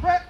Brett,